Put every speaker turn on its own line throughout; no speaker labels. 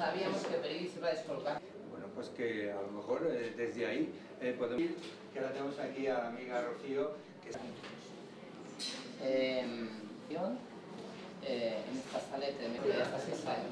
sabíamos que Peridi se iba a descolocar.
Bueno, pues que a lo mejor eh, desde ahí eh, podemos... Que ahora tenemos aquí a la amiga Rocío, que
Eh, eh, en esta saleta de hasta seis años.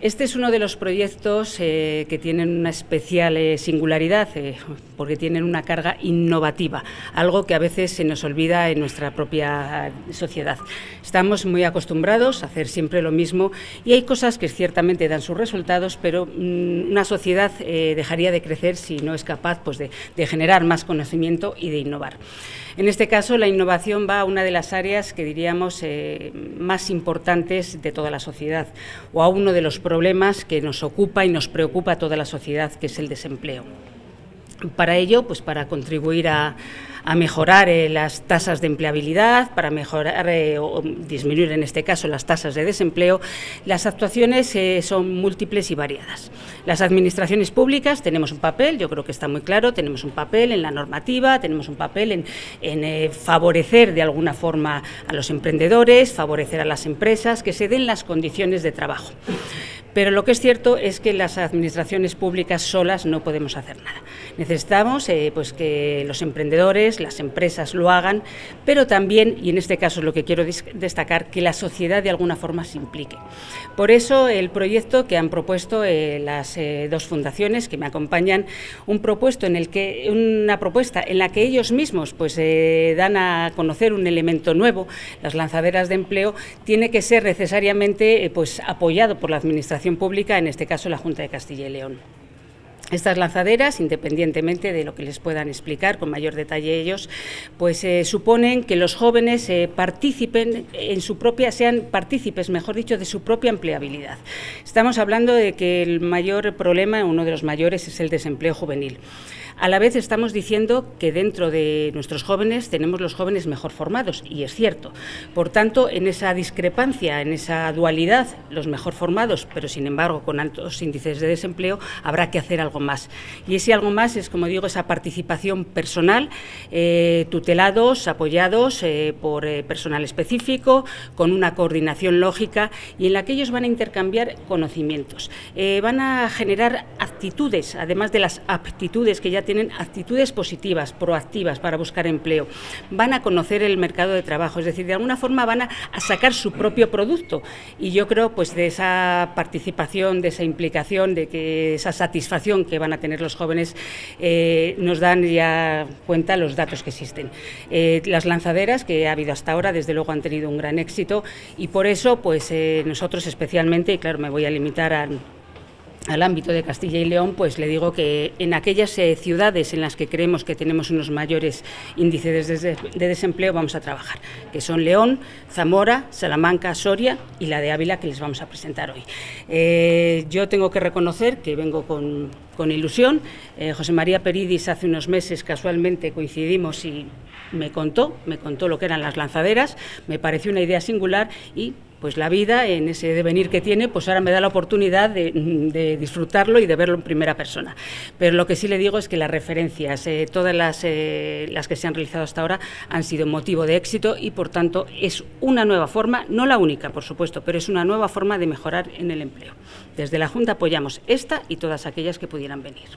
Este es uno de los proyectos eh, que tienen una especial eh, singularidad eh, porque tienen una carga innovativa, algo que a veces se nos olvida en nuestra propia sociedad. Estamos muy acostumbrados a hacer siempre lo mismo y hay cosas que ciertamente dan sus resultados, pero mm, una sociedad eh, dejaría de crecer si no es capaz pues, de, de generar más conocimiento y de innovar. En este caso, la innovación va a una de las áreas que diríamos eh, más importantes de toda la sociedad o a uno de los problemas que nos ocupa y nos preocupa a toda la sociedad, que es el desempleo. Para ello, pues para contribuir a, mejorar eh, las tasas de empleabilidad, para mejorar eh, o disminuir en este caso las tasas de desempleo, las actuaciones eh, son múltiples y variadas. Las administraciones públicas tenemos un papel, yo creo que está muy claro, tenemos un papel en la normativa, tenemos un papel en, favorecer de alguna forma a los emprendedores, favorecer a las empresas, que se den las condiciones de trabajo. Pero lo que es cierto es que las administraciones públicas solas no podemos hacer nada. Necesitamos eh, pues que los emprendedores, las empresas lo hagan, pero también, y en este caso es lo que quiero destacar, que la sociedad de alguna forma se implique. Por eso el proyecto que han propuesto eh, las eh, dos fundaciones que me acompañan, un propuesto en el que una propuesta en la que ellos mismos pues eh, dan a conocer un elemento nuevo, las lanzaderas de empleo, tiene que ser necesariamente pues apoyado por la administración pública, en este caso la Junta de Castilla y León. Estas lanzaderas, independientemente de lo que les puedan explicar con mayor detalle ellos, pues eh, suponen que los jóvenes eh, participen en su propia, sean partícipes, mejor dicho, de su propia empleabilidad. Estamos hablando de que el mayor problema, uno de los mayores, es el desempleo juvenil. A la vez estamos diciendo que dentro de nuestros jóvenes tenemos los jóvenes mejor formados, y es cierto. Por tanto, en esa discrepancia, en esa dualidad, los mejor formados, pero sin embargo con altos índices de desempleo, habrá que hacer algo más. Y ese algo más es, como digo, esa participación personal, eh, tutelados, apoyados eh, por eh, personal específico, con una coordinación lógica y en la que ellos van a intercambiar conocimientos. Van a generar actitudes, además de las aptitudes que tienen, actitudes positivas, proactivas para buscar empleo. Van a conocer el mercado de trabajo, es decir, de alguna forma van a, a sacar su propio producto. Y yo creo, pues, de esa participación, de esa implicación, de que esa satisfacción que van a tener los jóvenes, eh, nos dan ya cuenta los datos que existen. Eh, las lanzaderas que ha habido hasta ahora, desde luego, han tenido un gran éxito y por eso, pues, eh, nosotros especialmente, y claro, me voy a limitar a al ámbito de Castilla y León, pues le digo que en aquellas eh, ciudades en las que creemos que tenemos unos mayores índices de, de, desempleo vamos a trabajar, que son León, Zamora, Salamanca, Soria y la de Ávila que les vamos a presentar hoy. Eh, yo tengo que reconocer que vengo con, con ilusión. Eh, José María Peridis hace unos meses casualmente coincidimos y me contó, me contó lo que eran las lanzaderas, me pareció una idea singular y pues la vida, en ese devenir que tiene, pues ahora me da la oportunidad de, de, disfrutarlo y de verlo en primera persona. Pero lo que sí le digo es que las referencias, eh, todas eh, las que se han realizado hasta ahora, han sido motivo de éxito y, por tanto, es una nueva forma, no la única, por supuesto, pero es una nueva forma de mejorar en el empleo. Desde la Junta apoyamos esta y todas aquellas que pudieran venir.